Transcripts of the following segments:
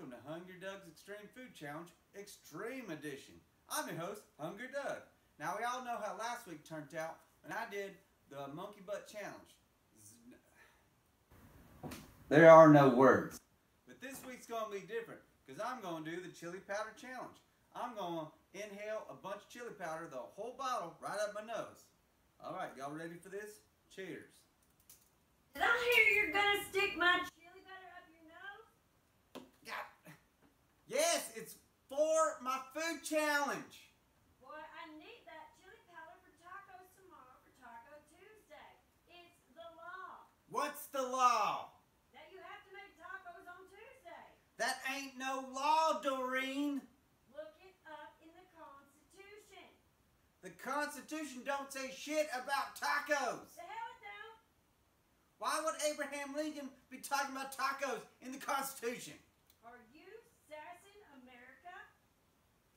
welcome to Hungry Doug's Extreme Food Challenge Extreme Edition. I'm your host, Hungry Doug. Now we all know how last week turned out when I did the Monkey Butt Challenge. There are no words. But this week's going to be different because I'm going to do the Chili Powder Challenge. I'm going to inhale a bunch of chili powder, the whole bottle, right up my nose. All right, y'all ready for this? Cheers. Did I hear you're gonna stick my chili butter up your nose? God. Yes, it's for challenge. Boy, I need that chili powder for tacos tomorrow for Taco Tuesday. It's the law What's the law? that you have to make tacos on Tuesday. That ain't no law, Doreen. Look it up in the Constitution. The Constitution don't say shit about tacos. The hell it don't. Why would Abraham Lincoln be talking about tacos in the Constitution? Are you sassing America?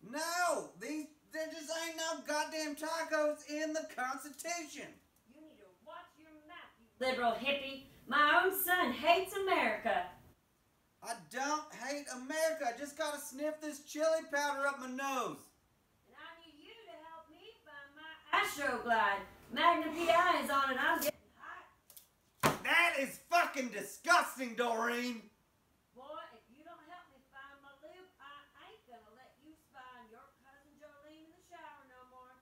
No, these there just ain't no goddamn tacos in the Constitution. You need to watch your mouth, you liberal hippie. My own son hates America. I don't hate America. I just gotta sniff this chili powder up my nose. And I need you to help me find my Astroglide. Magnum PI is on it. I'm getting hot. That is fucking disgusting, Doreen. Boy, if you don't help me find my loop, I ain't gonna let you spy on your cousin Jolene in the shower no more.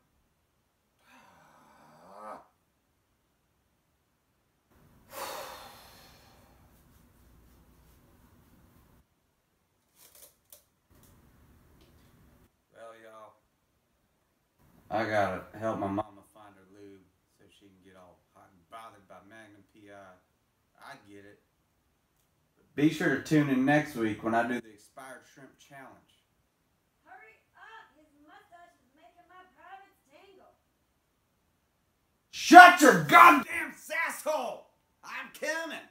Well, y'all, I gotta help my mama find her lube so she can get all hot and bothered by Magnum PI. I get it. But be sure to tune in next week when I do the expired shrimp challenge. Hurry up! His mustache is making my privates tingle. Shut your goddamn sasshole! I'm coming!